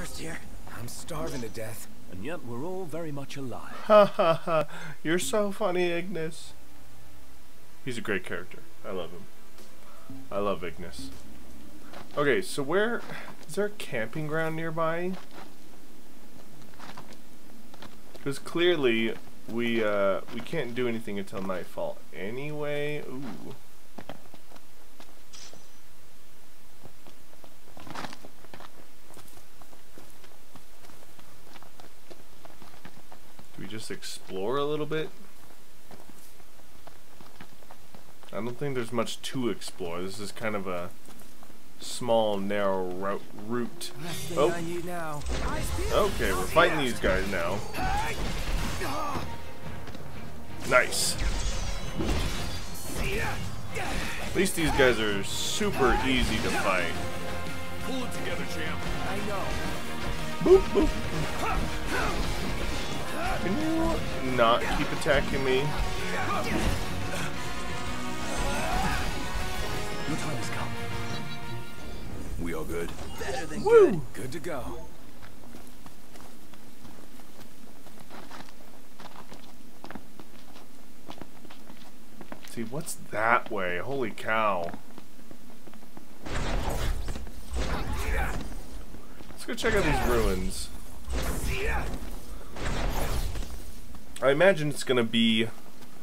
thirst here. I'm starving to death. And yet we're all very much alive. Ha ha ha. You're so funny, Ignis. He's a great character. I love him. I love Ignis. Okay, so where is there a camping ground nearby? Because clearly we uh we can't do anything until nightfall anyway. Ooh. Just explore a little bit? I don't think there's much to explore. This is kind of a small, narrow route. route. Oh. I need now. Okay, we're fighting these guys now. Nice. At least these guys are super easy to fight. Pull it together, champ. I know. Boop, boop. Can you not keep attacking me? Your time has come. We are good. Better than Woo! good. Good to go. See, what's that way? Holy cow. Let's go check out these ruins. I imagine it's gonna be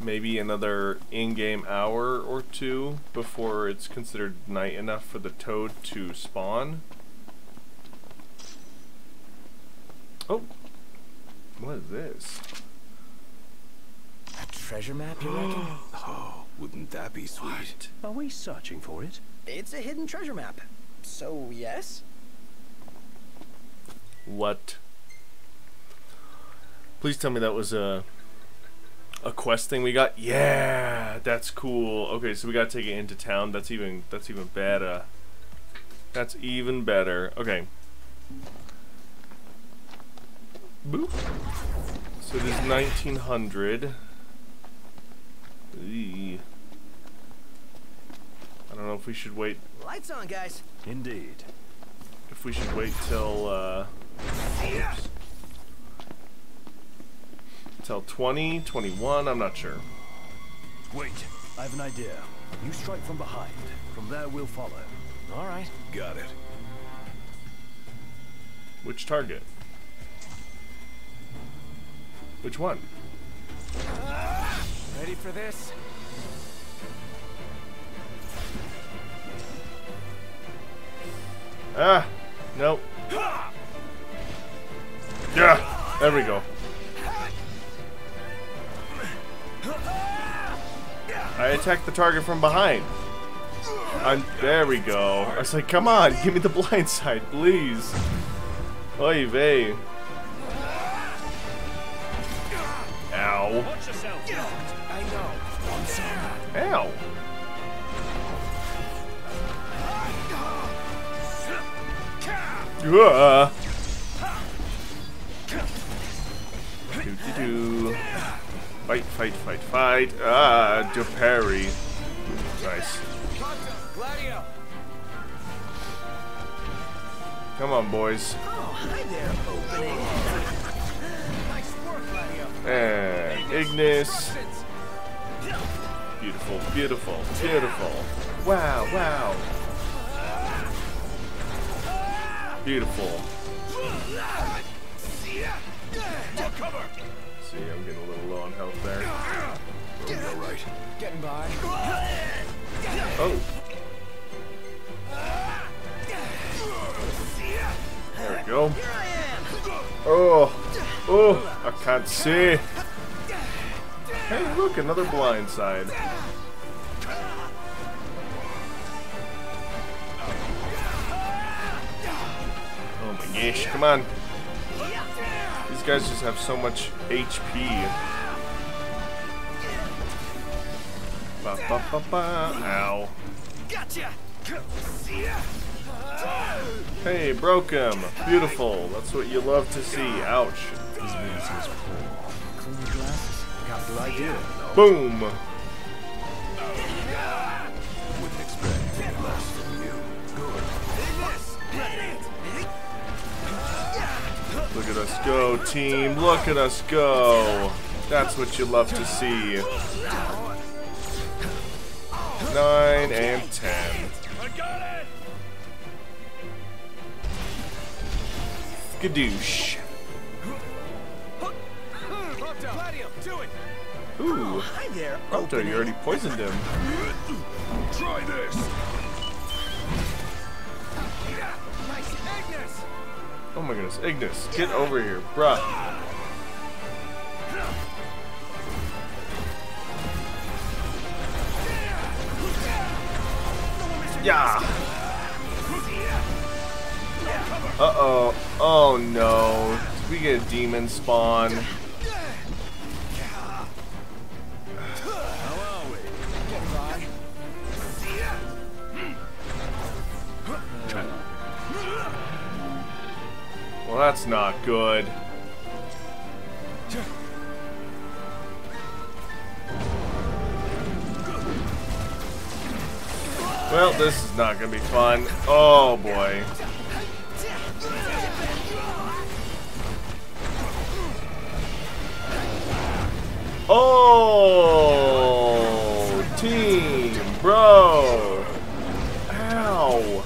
maybe another in-game hour or two before it's considered night enough for the toad to spawn. Oh, what is this? A treasure map, you reckon? Oh, wouldn't that be sweet? Are we searching for it? it's a hidden treasure map. So, yes? What? Please tell me that was a a quest thing we got. Yeah, that's cool. Okay, so we got to take it into town. That's even that's even better. That's even better. Okay. Boop. So it is 1900. Eee. I don't know if we should wait Lights on, guys. Indeed. if we should wait till uh oops. Till 20, 21, I'm not sure. Wait, I have an idea. You strike from behind. From there we'll follow. All right. Got it. Which target? Which one? Ready for this? Ah, nope. Yeah, there we go. I attacked the target from behind. I'm, there we go. I was like, come on, give me the blind side, please. Oy vey. Ow. Ow. Ugh. Do do do. Fight, fight, fight, fight. Ah, to parry. Nice. Come on, boys. And Ignis. Beautiful, beautiful, beautiful. Wow, wow. Beautiful. Cover. See, I'm getting a little low on health there. All right. Getting by. Oh. There we go. I. Oh. Oh, I can't see. Hey, look, another blind side. Oh my gosh, come on. These guys just have so much HP. Ba, ba, ba, ba. Ow. Gotcha. Hey, broke him. Beautiful. That's what you love to see. Ouch. His us go, team. Look at us go. That's what you love to see. Nine and ten. I got it! Gadoosh. Ooh. Hi there, Prompto, you already poisoned him. Try this! Nice Ignis! Oh my goodness. Ignis, get over here, bruh. Yeah. Uh-oh. Oh no. Did we get a demon spawn? That's not good. Well, this is not gonna be fun. Oh boy. Oh, team, bro. Ow.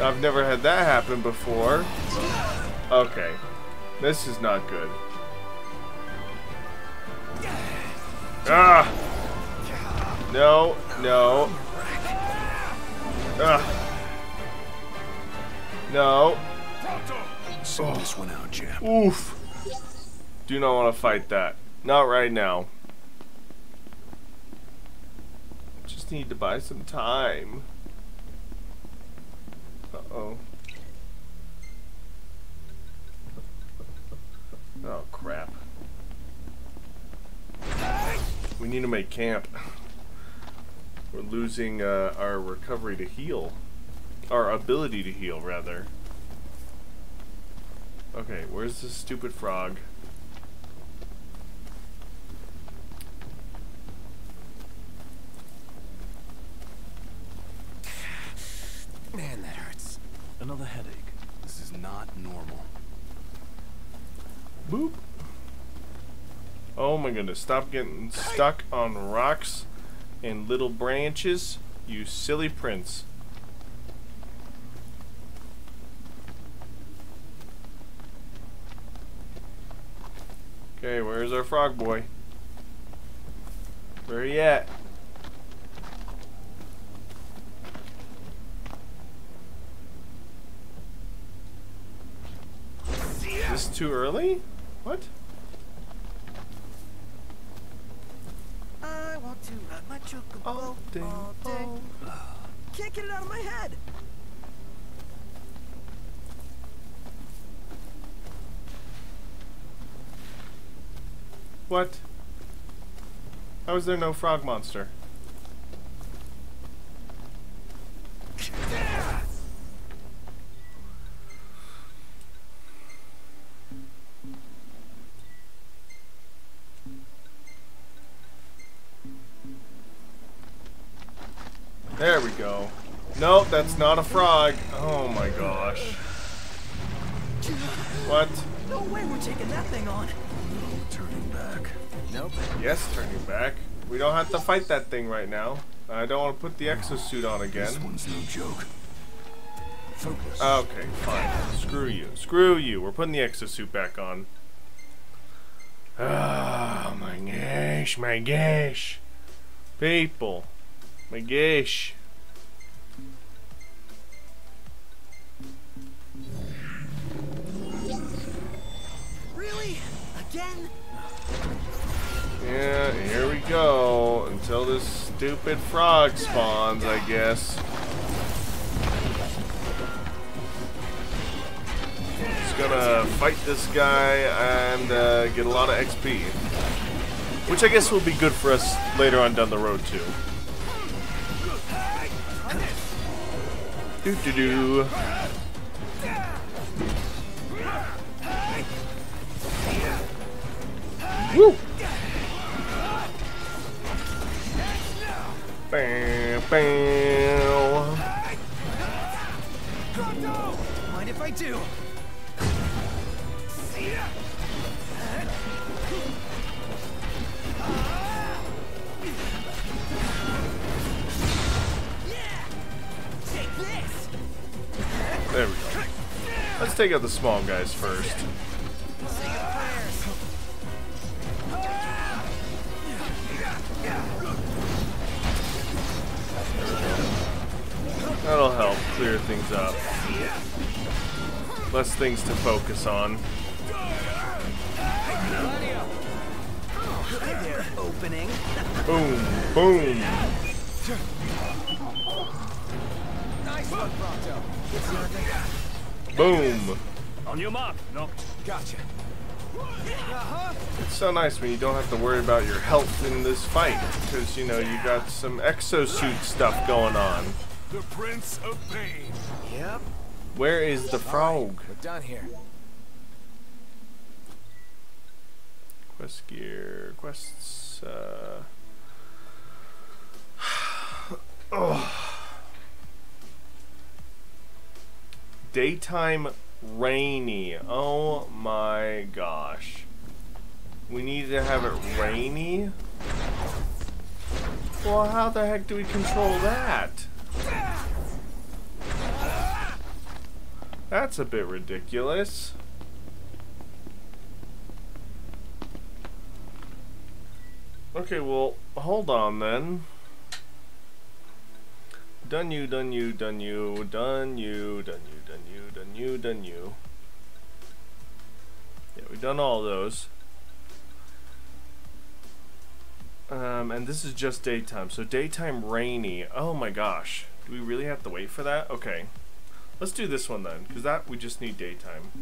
I've never had that happen before. Okay. This is not good. Ah! No, no. Ah. No. Send this one out. Oof. Do not want to fight that. Not right now. Just need to buy some time. Uh-oh. Oh, crap. We need to make camp. We're losing uh, our recovery to heal. Our ability to heal, rather. Okay, where's this stupid frog? Man, that hurts. Another headache. This is not normal. Boop. Oh my goodness, stop getting stuck on rocks and little branches, you silly prince. Okay, where's our frog boy? Where he at? Is this too early? What? I want to ride my chocobo All day, all day. all- Can't get it out of my head. What? How is there no frog monster? There we go. Nope, that's not a frog. Oh my gosh. What? No way we're taking that thing on. Turning back. Nope. Yes, turning back. We don't have to fight that thing right now. I don't want to put the exosuit on again. This again. one's no joke. Focus. Okay, fine. Screw you. Screw you. We're putting the exosuit back on. Oh my gosh, my gosh. People. My gosh. Really? Again? Yeah, here we go. Until this stupid frog spawns, I guess. Just gonna fight this guy and uh, get a lot of XP. Which I guess will be good for us later on down the road, too. Do do do. Woo! Bam, bam. Take out the small guys first. That'll help clear things up. Less things to focus on. Opening. Boom, boom. Nice one. It's nothing. Boom. On your mark, Noct. Gotcha. Uh-huh. It's so nice when you don't have to worry about your health in this fight because you know you got some exosuit stuff going on. The Prince of Pain. Yep. Where is the frog? We're done here. Quest gear, quests. Uh... oh. Daytime rainy. Oh my gosh. We need to have it rainy? Well, how the heck do we control that? That's a bit ridiculous. Okay, well, hold on then. Done you, done you, done you, done you, done you, done you, done you. Yeah, we've done all those. Um, and this is just daytime. So daytime rainy. Oh my gosh. Do we really have to wait for that? Okay. Let's do this one then, because that we just need daytime.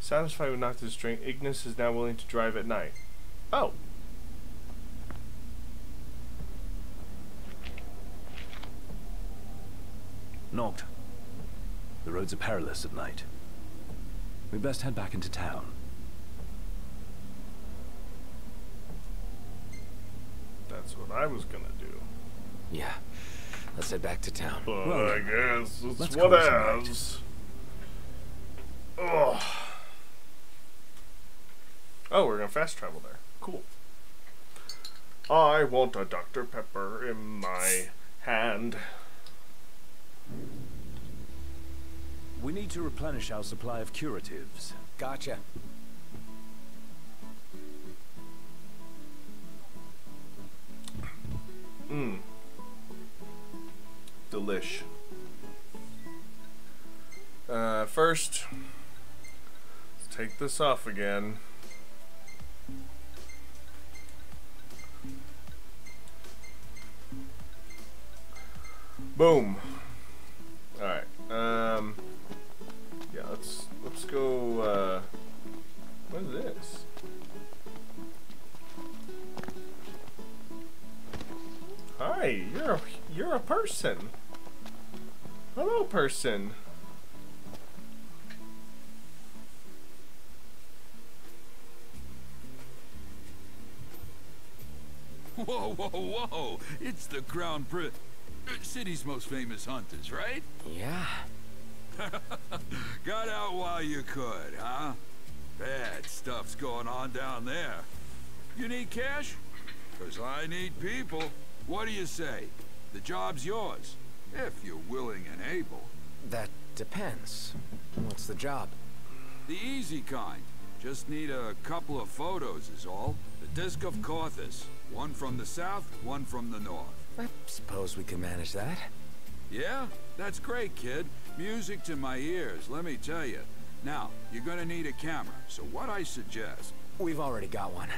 Satisfied with Noctis' drink, Ignis is now willing to drive at night. Oh. Noct. The roads are perilous at night. We best head back into town. That's what I was gonna do. Yeah. Let's head back to town. But Well, I guess it's let's what call it a night. else. Oh. Oh, we're gonna fast travel there. Cool. I want a Dr. Pepper in my hand. We need to replenish our supply of curatives. Gotcha. Mmm. Delish. Uh, first, let's take this off again. Boom. Person. Hello, person. Whoa, whoa, whoa! It's the Crown Prince. Uh, city's most famous hunters, right? Yeah. Got out while you could, huh? Bad stuff's going on down there. You need cash? Because I need people. What do you say? The job's yours, if you're willing and able. That depends. What's the job? The easy kind. Just need a couple of photos is all. The Disc of Cauthess. One from the south, one from the north. I suppose we can manage that. Yeah? That's great, kid. Music to my ears, let me tell you. Now, you're gonna need a camera, so what I suggest... We've already got one.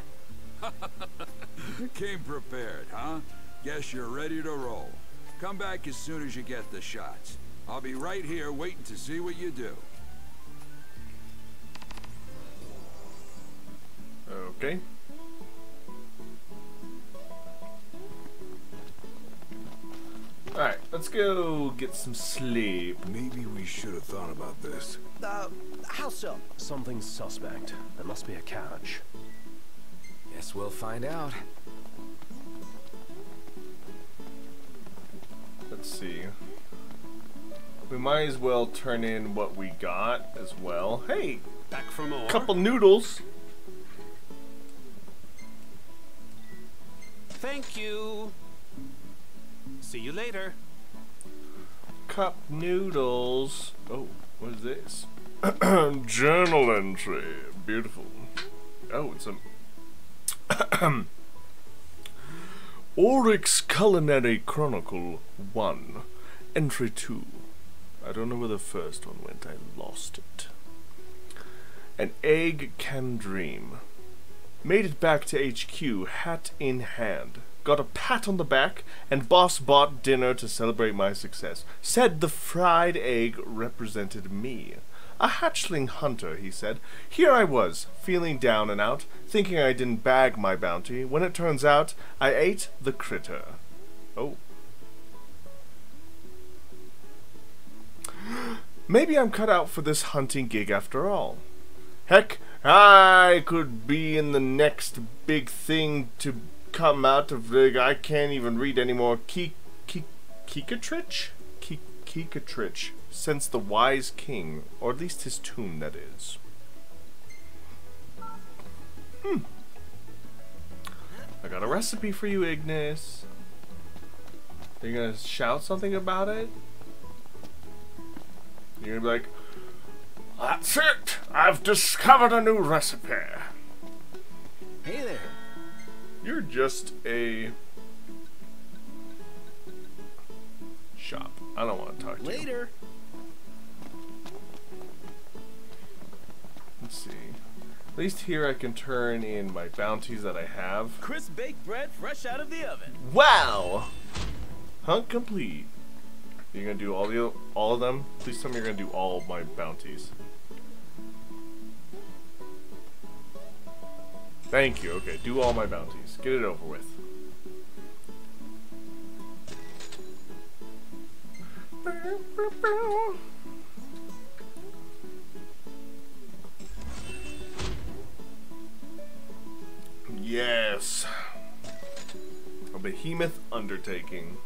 Came prepared, huh? Guess you're ready to roll. Come back as soon as you get the shots. I'll be right here waiting to see what you do. Okay. Alright, let's go get some sleep. Maybe we should have thought about this. Uh, how so? Something suspect. There must be a catch. Guess we'll find out. See. We might as well turn in what we got as well. Hey, Back for more. couple noodles. Thank you. See you later. Cup noodles. Oh, what is this? Journal entry. Beautiful. Oh, it's a. Oryx Culinary Chronicle 1. Entry 2. I don't know where the first one went. I lost it. An egg can dream. Made it back to HQ, hat in hand. Got a pat on the back, and boss bought dinner to celebrate my success. Said the fried egg represented me. A hatchling hunter, he said. Here I was, feeling down and out, thinking I didn't bag my bounty, when it turns out I ate the critter. Oh. Maybe I'm cut out for this hunting gig after all. Heck, I could be in the next big thing to come out of the. I can't even read anymore. Ki, ki, Kikatrich? Ki, Kikatrich. Since the wise king, or at least his tomb, that is. Hmm. I got a recipe for you, Ignis. Are you gonna shout something about it? You're gonna be like, That's it! I've discovered a new recipe. Hey there. You're just a shop. I don't want to talk to you. Later. Let's see. At least here I can turn in my bounties that I have. Crisp baked bread fresh out of the oven. Wow! Hunt complete. You're gonna do all the all of them? Please tell me you're gonna do all my bounties. Thank you. Okay, do all my bounties. Get it over with. Yes. A behemoth undertaking.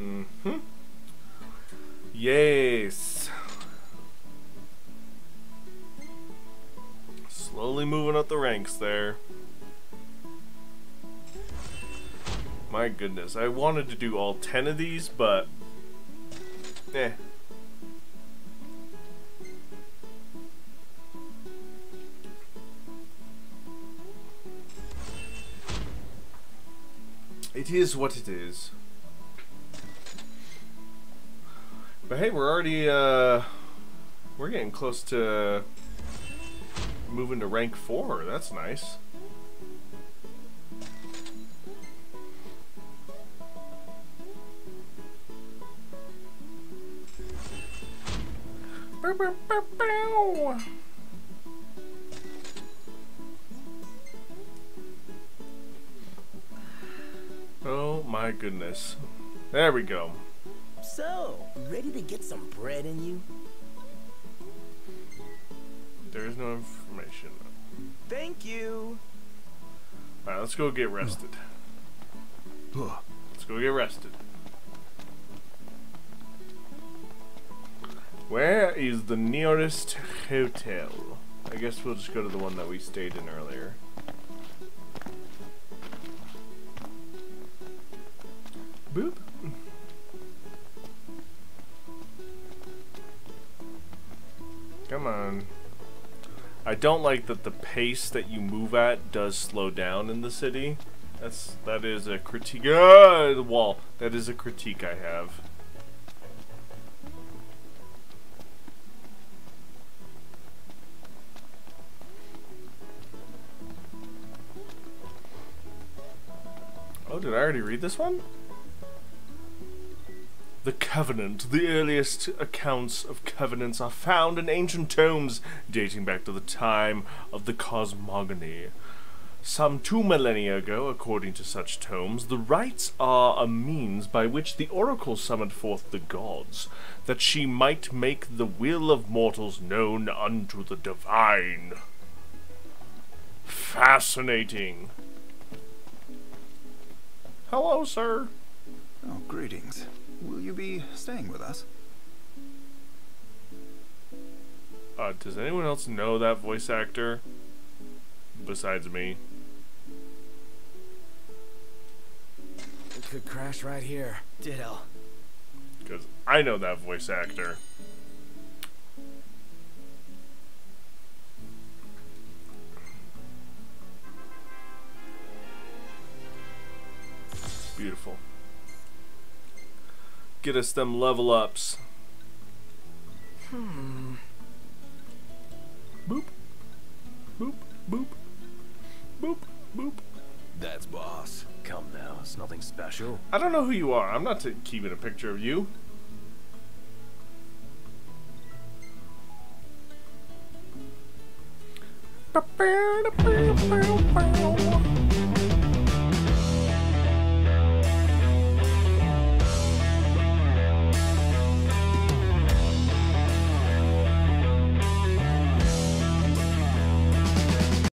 Mm-hmm. Yes. Slowly moving up the ranks there. My goodness, I wanted to do all 10 of these, but... Eh. It is what it is. But hey, we're already, uh... We're getting close to... Moving to rank 4. That's nice. There we go. So, ready to get some bread in you? There is no information. Thank you. Alright, let's go get rested. Let's go get rested. Where is the nearest hotel? I guess we'll just go to the one that we stayed in earlier. Boop. Come on. I don't like that the pace that you move at does slow down in the city. That's that is a critique. Ah, the wall. That is a critique I have. Oh, did I already read this one? The Covenant. The earliest accounts of covenants are found in ancient tomes dating back to the time of the cosmogony. Some two millennia ago, according to such tomes, the rites are a means by which the oracle summoned forth the gods, that she might make the will of mortals known unto the divine. Fascinating. Hello, sir. Oh, greetings. Will you be staying with us? Uh, does anyone else know that voice actor? Besides me. It could crash right here. Ditto. Because I know that voice actor. Beautiful. Get us them level ups. Hmm. Boop. Boop. Boop. Boop. Boop. That's boss. Come now, it's nothing special. I don't know who you are. I'm not t- keeping a picture of you.